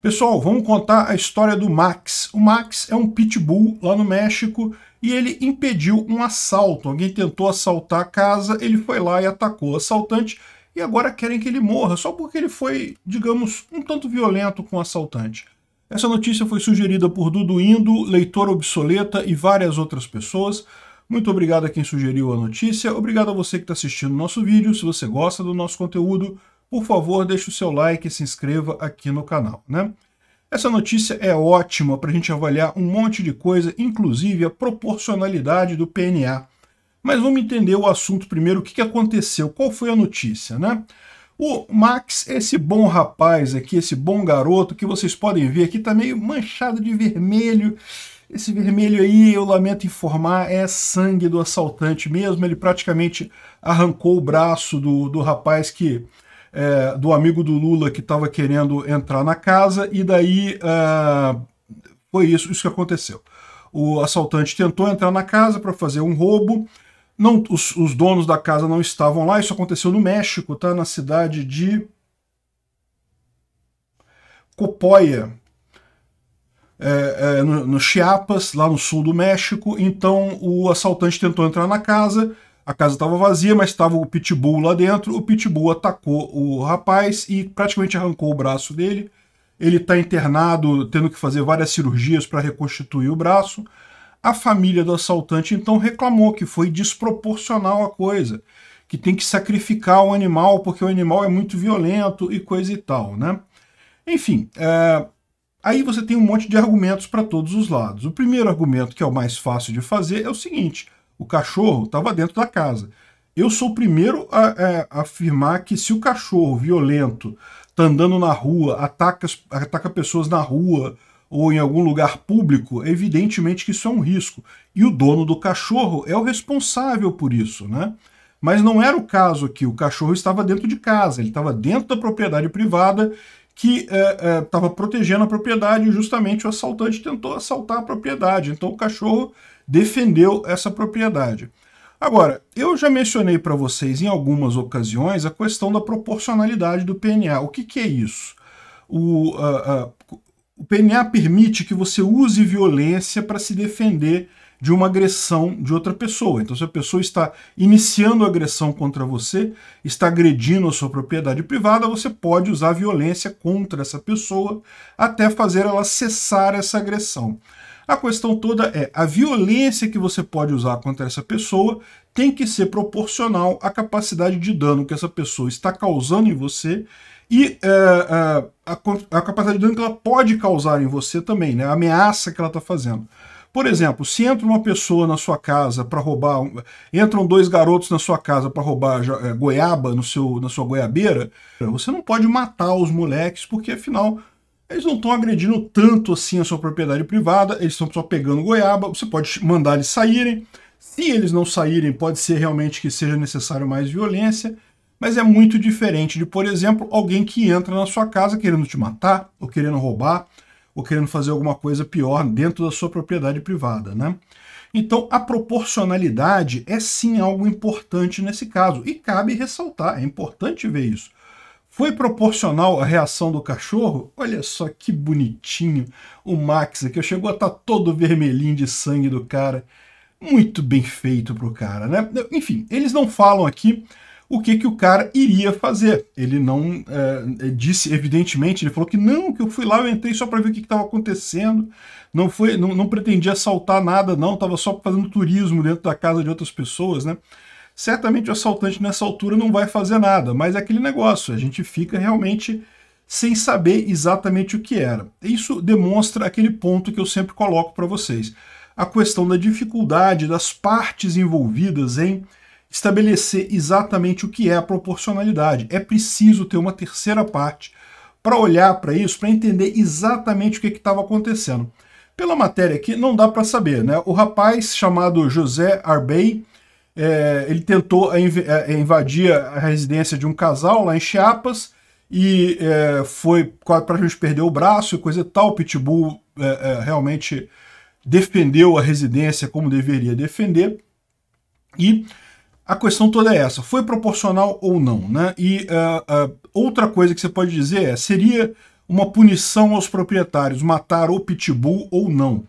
Pessoal, vamos contar a história do Max. O Max é um pitbull lá no México e ele impediu um assalto. Alguém tentou assaltar a casa, ele foi lá e atacou o assaltante e agora querem que ele morra só porque ele foi, digamos, um tanto violento com o assaltante. Essa notícia foi sugerida por Dudu Indo, leitor obsoleta e várias outras pessoas. Muito obrigado a quem sugeriu a notícia, obrigado a você que está assistindo nosso vídeo. Se você gosta do nosso conteúdo, por favor, deixe o seu like e se inscreva aqui no canal. Né? Essa notícia é ótima para a gente avaliar um monte de coisa, inclusive a proporcionalidade do PNA. Mas vamos entender o assunto primeiro, o que, aconteceu, qual foi a notícia, né? O Max, esse bom rapaz aqui, esse bom garoto, que vocês podem ver aqui, está meio manchado de vermelho. Esse vermelho aí, eu lamento informar, é sangue do assaltante mesmo. Ele praticamente arrancou o braço do, do rapaz que é, do amigo do Lula que estava querendo entrar na casa, e daí uh, foi isso, isso que aconteceu. O assaltante tentou entrar na casa para fazer um roubo, não, os, os, donos da casa não estavam lá, isso aconteceu no México, tá? na cidade de Copoia, é, é, no, no Chiapas, lá no sul do México. Então o assaltante tentou entrar na casa, a casa estava vazia, mas estava o Pitbull lá dentro. O Pitbull atacou o rapaz e praticamente arrancou o braço dele. Ele está internado, tendo que fazer várias cirurgias para reconstituir o braço. A família do assaltante então reclamou que foi desproporcional a coisa, que tem que sacrificar o animal porque o animal é muito violento e coisa e tal, né? Enfim, é... aí você tem um monte de argumentos para todos os lados. O primeiro argumento, que é o mais fácil de fazer, é o seguinte: o cachorro estava dentro da casa. Eu sou o primeiro a, é, a, afirmar que se o cachorro violento está andando na rua, ataca, ataca pessoas na rua ou em algum lugar público, evidentemente que isso é um risco. E o dono do cachorro é o responsável por isso, né? Mas não era o caso aqui, o cachorro estava dentro de casa, ele estava dentro da propriedade privada que estava é, é, protegendo a propriedade e justamente o assaltante tentou assaltar a propriedade. Então o cachorro defendeu essa propriedade. Agora, eu já mencionei para vocês em algumas ocasiões a questão da proporcionalidade do PNA. O que, que é isso? O, uh, uh, o PNA permite que você use violência para se defender de uma agressão de outra pessoa. Então, se a pessoa está iniciando agressão contra você, está agredindo a sua propriedade privada, você pode usar violência contra essa pessoa até fazer ela cessar essa agressão. A questão toda é, a violência que você pode usar contra essa pessoa tem que ser proporcional à capacidade de dano que essa pessoa está causando em você e é, é, a, a, capacidade de dano que ela pode causar em você também, né? a ameaça que ela está fazendo. Por exemplo, se entra uma pessoa na sua casa para roubar, entram dois garotos na sua casa para roubar é, goiaba no seu, na sua goiabeira, você não pode matar os moleques, porque afinal eles não estão agredindo tanto assim a sua propriedade privada, eles estão só pegando goiaba, você pode mandar eles saírem. Se eles não saírem, pode ser realmente que seja necessário mais violência, mas é muito diferente de, por exemplo, alguém que entra na sua casa querendo te matar, ou querendo roubar, ou querendo fazer alguma coisa pior dentro da sua propriedade privada, né? Então, a proporcionalidade é sim algo importante nesse caso, e cabe ressaltar, é importante ver isso. Foi proporcional a reação do cachorro? Olha só que bonitinho o Max aqui. Chegou a estar tá todo vermelhinho de sangue do cara. Muito bem feito pro cara, né? Enfim, eles não falam aqui o que, que o cara iria fazer. Ele não é, disse, evidentemente, ele falou que não, que eu fui lá, eu entrei só para ver o que estava acontecendo. Não foi, não, não pretendia assaltar nada, não, estava só fazendo turismo dentro da casa de outras pessoas, né? Certamente o assaltante nessa altura não vai fazer nada, mas é aquele negócio, a gente fica realmente sem saber exatamente o que era. Isso demonstra aquele ponto que eu sempre coloco para vocês, a questão da dificuldade das partes envolvidas em estabelecer exatamente o que é a proporcionalidade. É preciso ter uma terceira parte para olhar para isso, para entender exatamente o que estava acontecendo. Pela matéria aqui, não dá para saber. Né? O rapaz chamado José Arbey, é, ele tentou é, invadir a residência de um casal lá em Chiapas e é, foi para a gente perder o braço e coisa e tal. O Pitbull é, é, realmente defendeu a residência como deveria defender. E a questão toda é essa: foi proporcional ou não? Né? E uh, uh, outra coisa que você pode dizer é: seria uma punição aos proprietários, matar o pitbull ou não.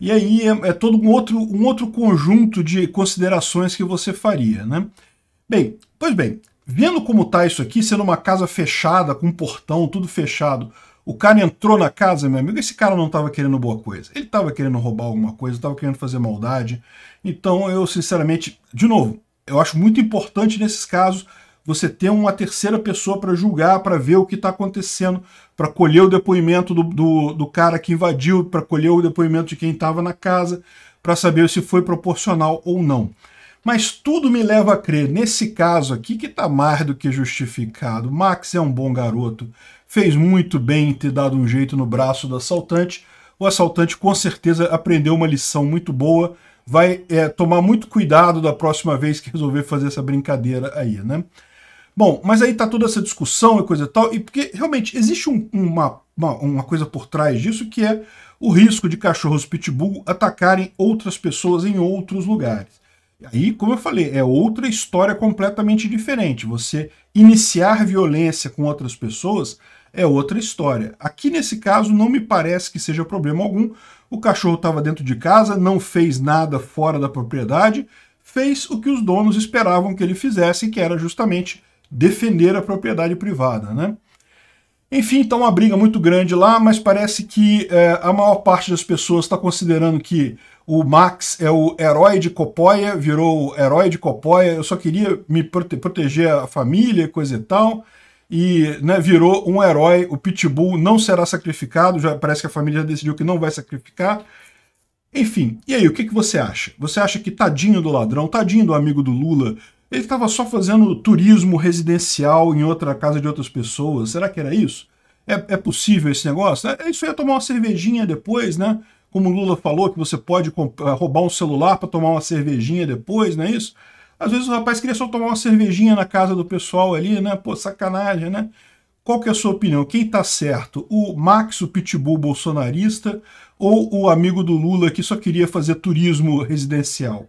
E aí é, é, todo um outro, um outro conjunto de considerações que você faria, né? Bem, pois bem, vendo como está isso aqui, sendo uma casa fechada, com um portão, tudo fechado, o cara entrou na casa, meu amigo, esse cara não estava querendo boa coisa. Ele estava querendo roubar alguma coisa, estava querendo fazer maldade. Então eu, sinceramente, de novo, eu acho muito importante nesses casos você ter uma terceira pessoa para julgar, para ver o que está acontecendo, para colher o depoimento do, do, do cara que invadiu, para colher o depoimento de quem estava na casa, para saber se foi proporcional ou não. Mas tudo me leva a crer, nesse caso aqui, que está mais do que justificado. Max é um bom garoto, fez muito bem em ter dado um jeito no braço do assaltante. O assaltante com certeza aprendeu uma lição muito boa, vai é, tomar muito cuidado da próxima vez que resolver fazer essa brincadeira aí, né? Bom, mas aí tá toda essa discussão e coisa e tal, e porque realmente existe um, uma, uma, uma coisa por trás disso que é o risco de cachorros pitbull atacarem outras pessoas em outros lugares. Aí, como eu falei, é outra história completamente diferente. Você iniciar violência com outras pessoas é outra história. Aqui nesse caso não me parece que seja problema algum. O cachorro estava dentro de casa, não fez nada fora da propriedade, fez o que os donos esperavam que ele fizesse, que era justamente defender a propriedade privada, né? Enfim, está uma briga muito grande lá, mas parece que é, a maior parte das pessoas está considerando que o Max é o herói de Copoia, virou o herói de Copoia, eu só queria me prote proteger a família, coisa e tal, e né, virou um herói, o Pitbull não será sacrificado, já parece que a família já decidiu que não vai sacrificar. Enfim, e aí, o que, que você acha? Você acha que tadinho do ladrão, tadinho do amigo do Lula, ele estava só fazendo turismo residencial em outra casa de outras pessoas. Será que era isso? É, é possível esse negócio? É, isso ia tomar uma cervejinha depois, né? Como o Lula falou, que você pode eh, roubar um celular para tomar uma cervejinha depois, não é isso? Às vezes o rapaz queria só tomar uma cervejinha na casa do pessoal ali, né? Pô, sacanagem, né? Qual que é a sua opinião? Quem tá certo? O Max, o pitbull bolsonarista, ou o amigo do Lula que só queria fazer turismo residencial?